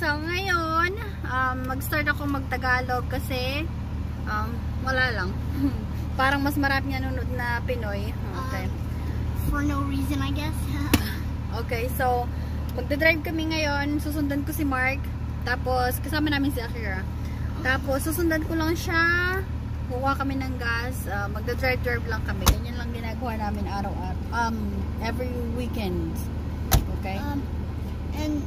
So, ngayon, um, mag-start ako mag-Tagalog kasi um, wala lang. Parang mas marami nanonood na Pinoy. Okay. For no reason, I guess. Okay, so, magdadrive kami ngayon. Susundan ko si Mark. Tapos, kasama namin si Akira. Tapos, susundan ko lang siya. Kuha kami ng gas. Uh, magdadrive-drive lang kami. Ganyan lang ginagawa namin araw-araw. Um, every weekend. Okay? um, and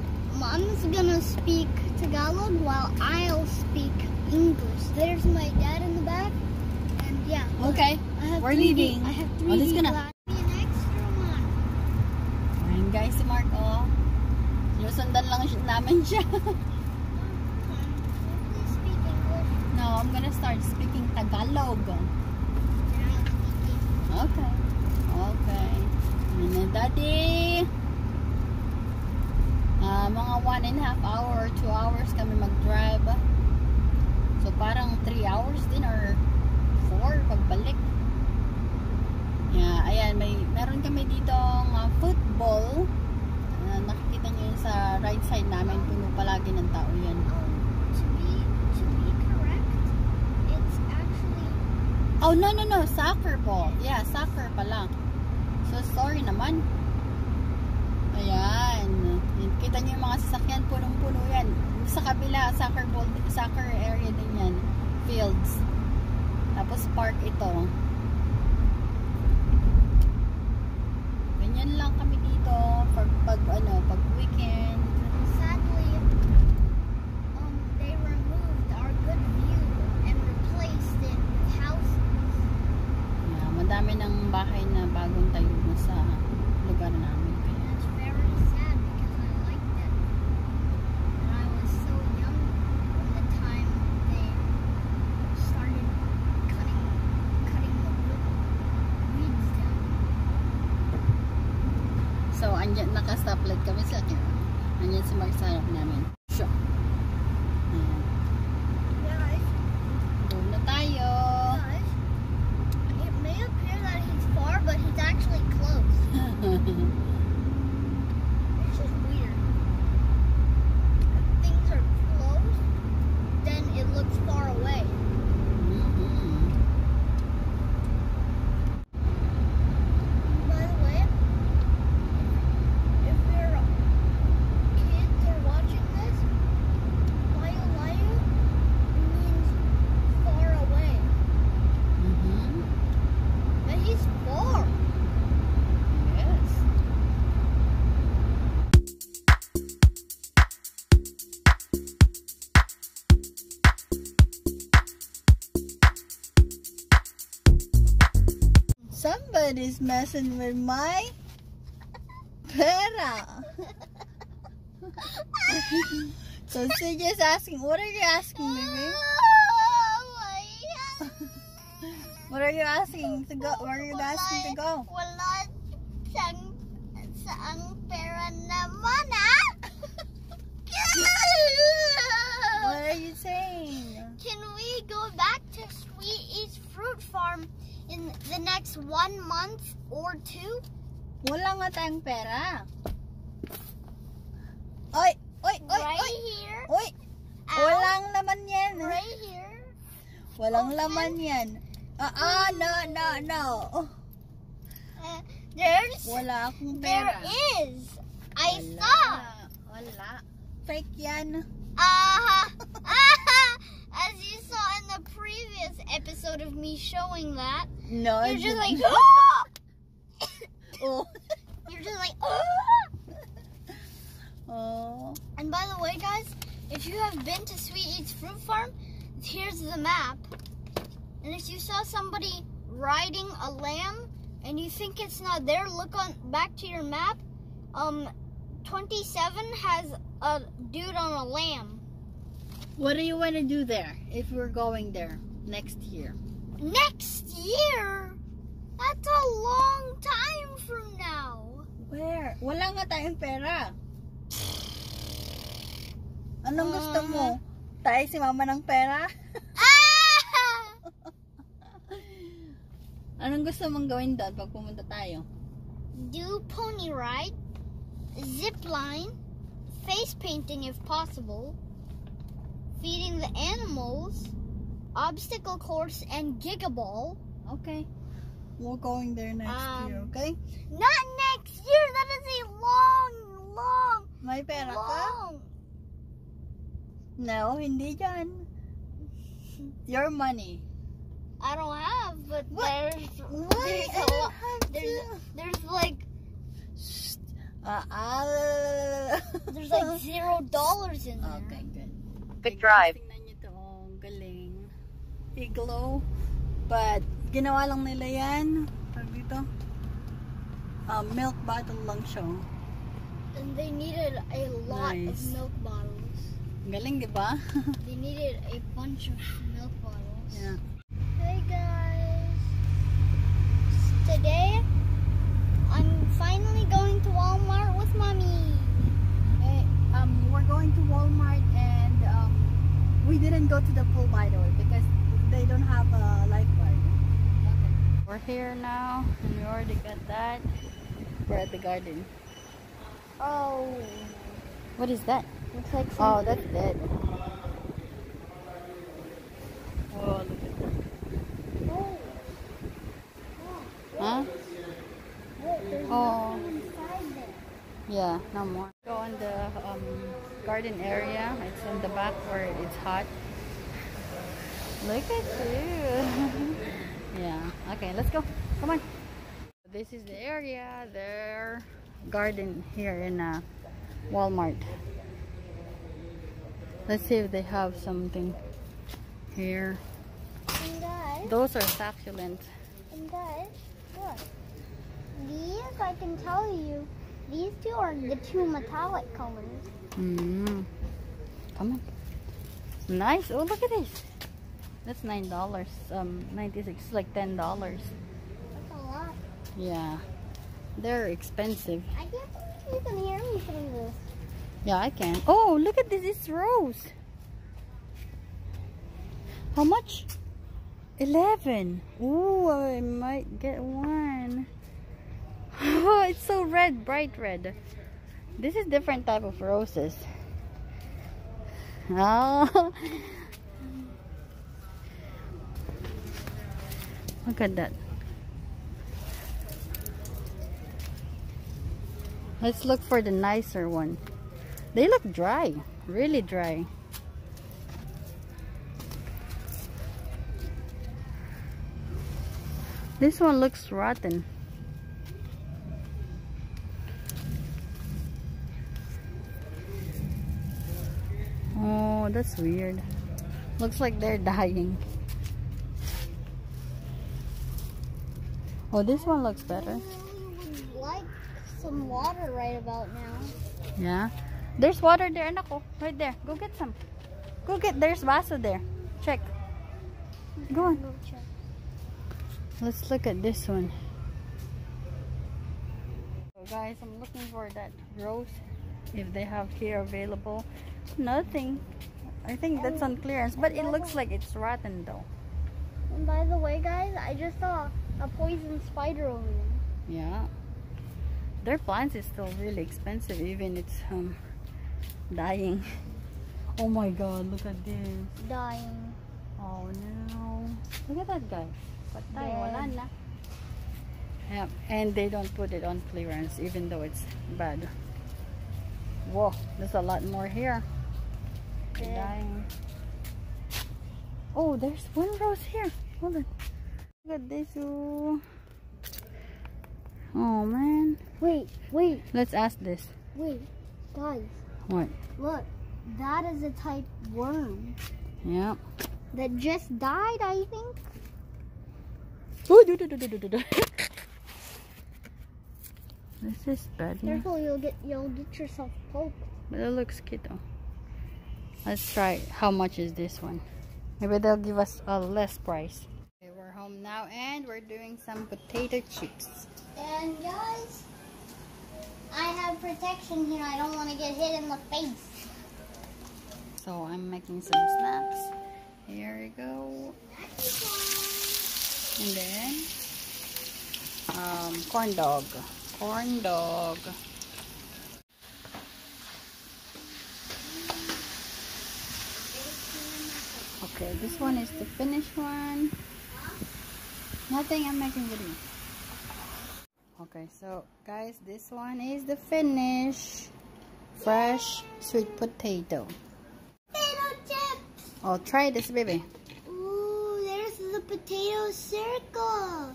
mom's gonna speak Tagalog while I'll speak English. There's my dad in the back. And yeah. Okay. I have We're leaving. I have Oh, 3D this gonna-. Be an extra one. Ayan guys, si Mark, oh. Sinusundan lang namin siya. Please speak English. no, I'm gonna start speaking Tagalog. And I'll speak English. Okay. Okay. Daddy. Ah, mga one and a half hour or two hours kami mag-drive. So, parang three hours din or four pagbalik. Yeah, ayan, may meron kami dito uh, football. Ah, nakikita niyo yun sa right side namin, puno palagi ng tao yan. To be to be correct, it's actually Oh, no, no, no. Soccer ball. Yeah, soccer pala. So, sorry naman. Ayan. Kita niyo yung mga sasakyan, punong-puno yan. Sa kabila, soccer ball, soccer area din yan. Fields. Tapos park ito. Ganyan lang kami dito pag, pag ano, pag weekend. sadly um they removed our good view and replaced it with houses. Yeah, madami ng bahay na bagong tayo sa lugar namin. Kaya nandiyan, naka-stoplight kami sa akin. Nandiyan si Mark Sarok namin. Somebody's messing with my pera. so CJ's asking, what are you asking, baby? Oh What are you asking to go? Where are you asking to go? Wala siyang saang pera naman, ah! What are you saying? Can we go back to Sweet Eats Fruit Farm in the next one month or two? Wala nga tayong pera. Oy! Oy! Oy! right Oy! here. Oy! Ow. Walang laman yan. Right here. Walang Open. laman yan. Ah, ah, no, no, no. Oh, Uh, there's wala akong there pera. is. I Wala. saw. Wala. Fake yan. Uh, as you saw in the previous episode of me showing that, No. you're just like, oh. you're just like, oh. And by the way, guys, if you have been to Sweet Eats Fruit Farm, here's the map. And if you saw somebody riding a lamb and you think it's not there, look on back to your map. Um, 27 has a dude on a lamb. What do you want to do there if we're going there next year? Next year? That's a long time from now. Where? Wala nga tayong pera. Anong gusto mo? Tayo si mama ng pera? Ah! Anong gusto mong gawin doon pag pumunta tayo? Do pony ride, zip line, face painting if possible, feeding the animals, obstacle course, and gigaball. Okay. We're going there next Um, year, okay? Not next year. That is a long, long, May pera ka? long. No, hindi yan. Your money. I don't have, but What? there's Why? there's I a don't lot. have There's to. there's like ah. there's like zero dollars in there. Okay, good. Big drive. guys, Tingnan nyo to. Oh, galing. Igloo. But, ginawa lang nila yan. Dito. Um, milk bottle lang siya. And they needed a lot Nice. of milk bottles. Galing, di ba? They needed a bunch of milk bottles. yeah. Hey guys. Today I'm finally going to Walmart with mommy. Eh, um, we're going to Walmart and um, we didn't go to the pool by the way because they don't have a lifeguard. We're here now and we already got that. We're at the garden. Oh, What is that? looks like Oh, that's dead. Oh, look at that. Oh. Huh? Oh. nothing inside there. Yeah, no more. Go in the um, garden area. It's in the back where it's hot. Look at you. yeah. Okay, let's go. Come on. This is the area. Their garden here in uh, Walmart. Let's see if they have something here. And guys, Those are succulent. and guys, look. These, I can tell you, these two are the two metallic colors. Mm. Come on. Nice. Oh, look at this. That's nine dollars. Um, ninety-six. Like ten dollars. That's a lot. Yeah, they're expensive. I can't believe you can hear me through this. Yeah, I can. Oh, look at this. It's rose. How much? Eleven. Ooh, I might get one. Oh, it's so red, bright red. This is different type of roses. Oh. Look at that. Let's look for the nicer one. They look dry, really dry. This one looks rotten. Oh, that's weird. Looks like they're dying. Oh, this one looks better. I really would like some water right about now. Yeah. There's water there, Nako. Oh, right there. Go get some. Go get, there's vaso there. Check. Go on. Go check. Let's look at this one. So guys, I'm looking for that rose. If they have here available. Nothing. I think that's oh. on clearance. But it looks like it's rotten though. And by the way, guys, I just saw a poison spider over there. Yeah. Their plants is still really expensive. Even it's um dying. Oh my god, look at this. Dying. Oh no. Look at that guy. Patay, Dead. wala na. Yeah, and they don't put it on clearance even though it's bad. Whoa, there's a lot more here. Dying. Oh, there's one rose here. Hold on. Look at this. Oh, oh man. Wait, wait, Let's ask this. wait. Guys, What? look. That is a type worm Yep. that just died, I think. Oh, do, do, do, do, do, do, do. This is bad. Careful, you'll get you'll get yourself poked. But it looks cute though. Let's try. How much is this one? Maybe they'll give us a less price now and we're doing some potato chips. And guys, I have protection here. I don't want to get hit in the face. So I'm making some snacks. Here we go. And then, um, corn dog. Corn dog. Okay, this one is the finished one. Nothing, I'm making video. Okay, so guys, this one is the finish. Fresh sweet potato. Potato chips. Oh, try this, baby. Ooh, there's the potato circle.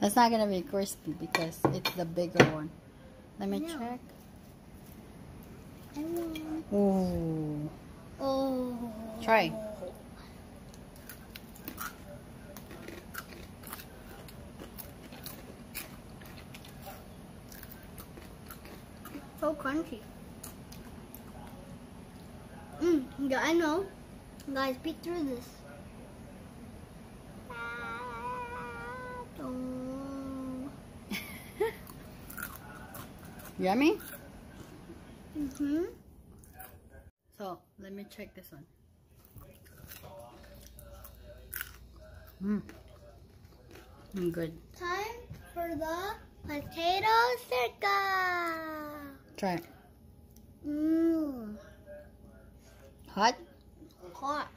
That's not gonna be crispy because it's the bigger one. Let me No. check. Ooh. Oh. Try. So crunchy. Mm, yeah, I know. Guys, peek through this. Yummy? Mm-hmm. So, let me check this one. Mmm. Mm, good. Time for the potato circle. Try it. Mmm. Hot? Hot.